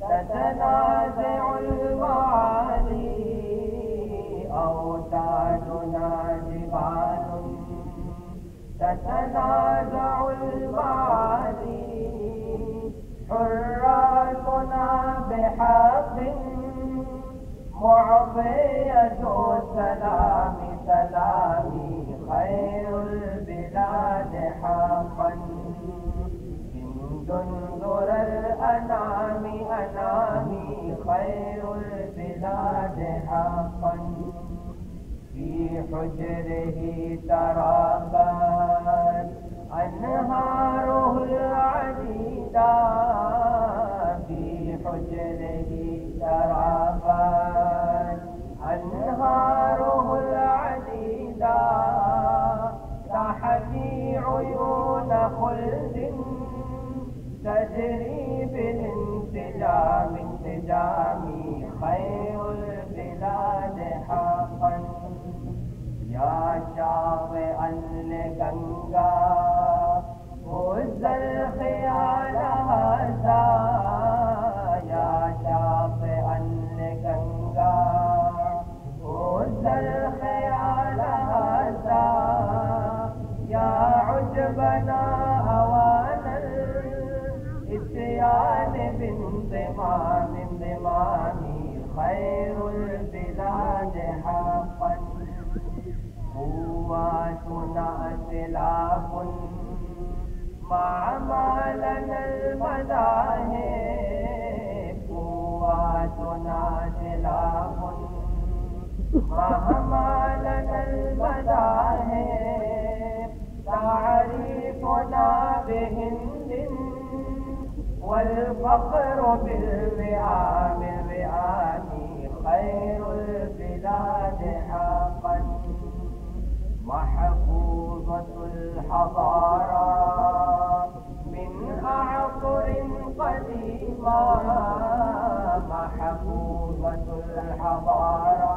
تتنازع المعالي أوتادنا جبال. تتنازع المعالي حراسنا بحق معطية السلام سلامي خير البلاد حقا. تنظر الأنام أنامي خير البلاد حقا. في حجره ترابت أنهاره العديدة. في حجره ترابت أنهاره العديدة. تحكي عيون خلد تجري بالانسجام انسجام خير البلاد حقا. يا شاطئا لغنغا هز الخيال هذا يا شاطئا لغنغا هز الخيال قواتنا سلاف مع ما لنا المذاهب قواتنا سلاف مهما لنا المذاهب تعريفنا بهند والفقر بالرئام الحضارة من أعصر قديمة محفوظة الحضارة